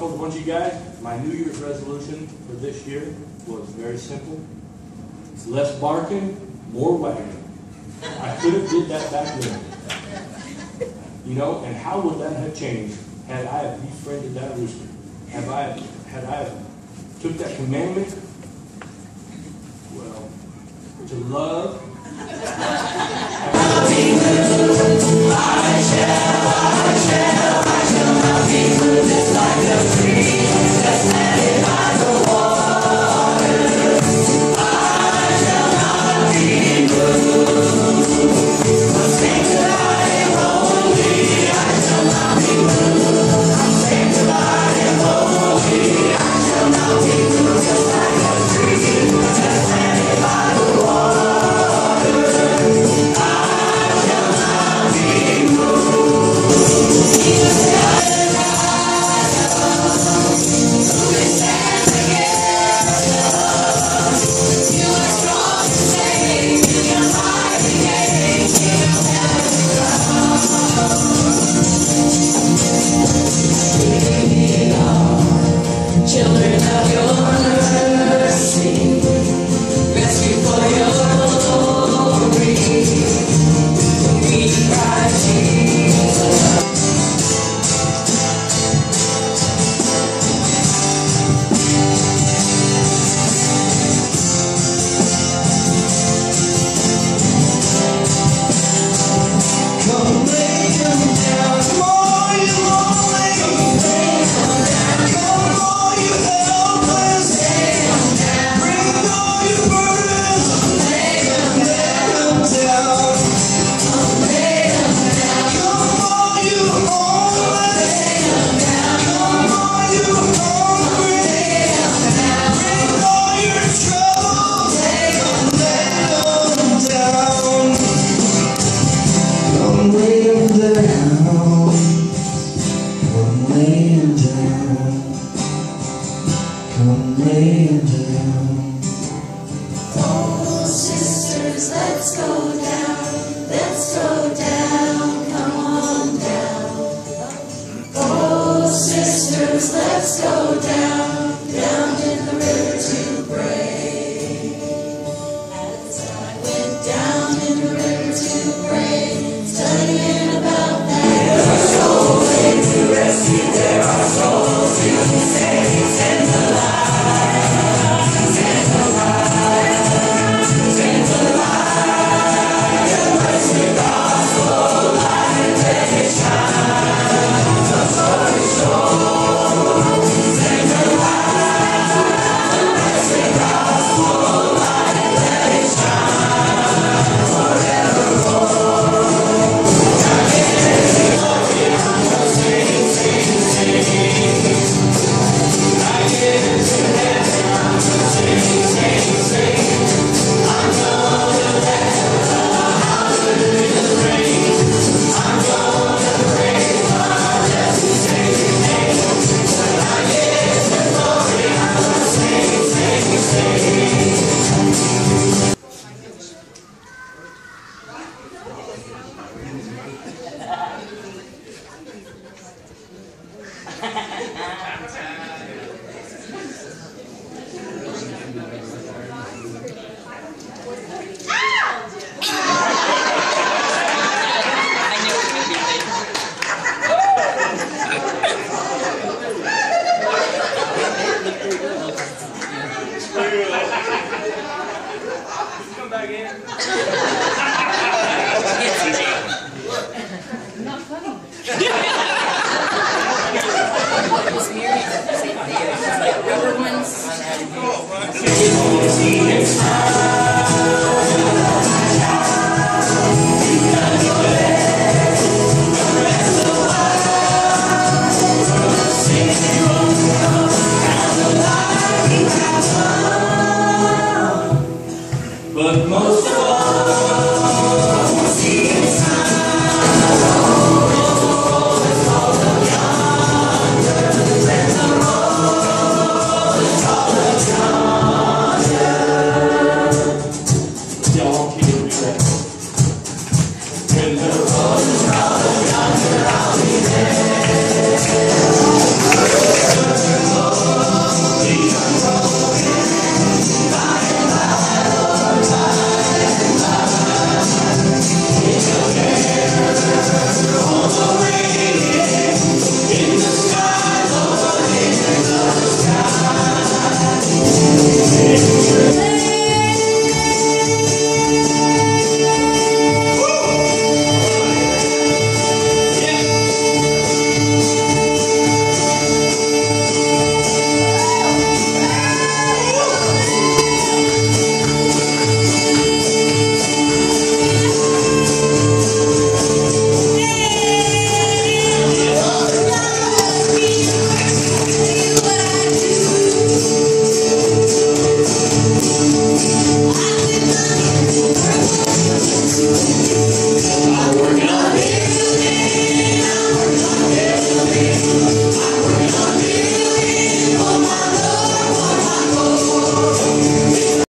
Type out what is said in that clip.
told a bunch of you guys, my New Year's resolution for this year was very simple. Less barking, more wagging. I could have did that back then. You know, and how would that have changed had I befriended that rooster? Have I, had I took that commandment, well, to love Children let's go down. Let's go down. Come on down. Oh, sisters, let's go down. Down in the river to pray. As I went down in the river to pray, that again? Not funny. was married